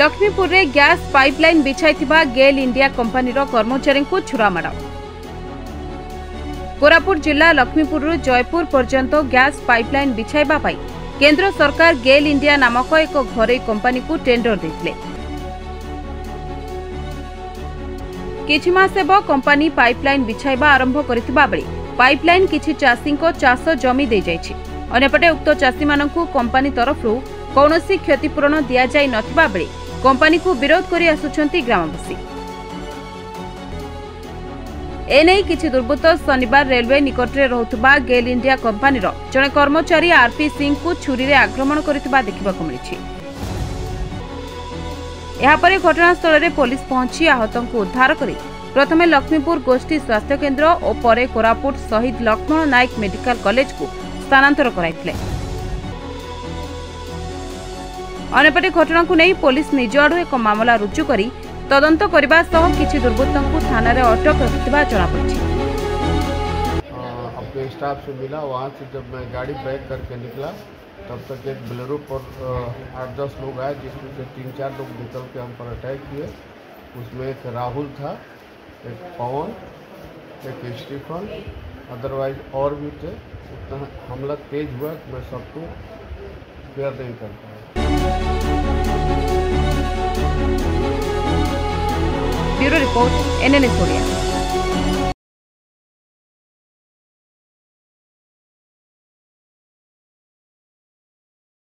ଲକ୍ଷ୍ମୀପୁରରେ gas pipeline ବିଛାଇଥିବା GAIL India କମ୍ପାନୀର କର୍ମଚାରୀଙ୍କୁ ଛୁରାମାଡ଼ କୋରାପୁଟ ଜିଲ୍ଲା ଲକ୍ଷ୍ମୀପୁରରୁ ଜୟପୁର ପର୍ଯ୍ୟନ୍ତ ଗ୍ୟାସ୍ ପାଇପ୍ଲାଇନ୍ ବିଛାଇବା ପାଇଁ କେନ୍ଦ୍ର ସରକାର ଗେଲ୍ ଇଣ୍ଡିଆ ନାମକ ଏକ ଘରୋଇ କମ୍ପାନୀକୁ ଟେଣ୍ଡର ଦେଇଥିଲେ କିଛି ମାସ ହେବ କମ୍ପାନୀ ପାଇପ୍ଲାଇନ୍ ବିଛାଇବା ଆରମ୍ଭ କରିଥିବା ବେଳେ ପାଇପ୍ଲାଇନ୍ କିଛି ଚାଷୀଙ୍କ ଚାଷ ଜମି ଦେଇଯାଇଛି ଅନ୍ୟପଟେ ଉକ୍ତ ଚାଷୀମାନଙ୍କୁ କମ୍ପାନୀ ତରଫରୁ କୌଣସି କ୍ଷତିପୂରଣ ଦିଆଯାଇ ନଥିବା ବେଳେ କମ୍ପାନୀକୁ ବିରୋଧ କରି ଆସୁଛନ୍ତି ଗ୍ରାମବାସୀ ଏନେଇ କିଛି ଦୁର୍ବୃତ୍ତ ଶନିବାର ରେଲୱେ ନିକଟରେ ରହୁଥିବା ଗେଲ୍ ଇଣ୍ଡିଆ କମ୍ପାନୀର ଜଣେ କର୍ମଚାରୀ ଆର୍ପି ସିଂଙ୍କୁ ଛୁରୀରେ ଆକ୍ରମଣ କରିଥିବା ଦେଖିବାକୁ ମିଳିଛି ଏହାପରେ ଘଟଣାସ୍ଥଳରେ ପୋଲିସ ପହଞ୍ଚି ଆହତଙ୍କୁ ଉଦ୍ଧାର କରି ପ୍ରଥମେ ଲକ୍ଷ୍ମୀପୁର ଗୋଷ୍ଠୀ ସ୍ୱାସ୍ଥ୍ୟକେନ୍ଦ୍ର ଓ ପରେ କୋରାପୁଟ ଶହୀଦ ଲକ୍ଷ୍ମଣ ନାୟକ ମେଡିକାଲ କଲେଜକୁ ସ୍ଥାନାନ୍ତର କରାଇଥିଲେ अनेपटे घटना को नहीं पुलिस निज आड़ एक मामला रुजु कर तदंत करने कि କିଛି को थाना ଅଟକ ରଖିଥିବା ଜଣାପଡ଼ିଛି अपने स्टाफ से मिला वहाँ से जब मैं गाड़ी पैक करके निकला तब तक एक बलेरो पर आठ दस लोग आए जिसमें से तीन चार लोग निकल के हम पर अटैक किए उसमें एक राहुल था एक पवन एक स्टीफन अदरवाइज और भी थे उतना हमला तेज हुआ कि मैं सबको पेयरलिंग करता है bureau report N N S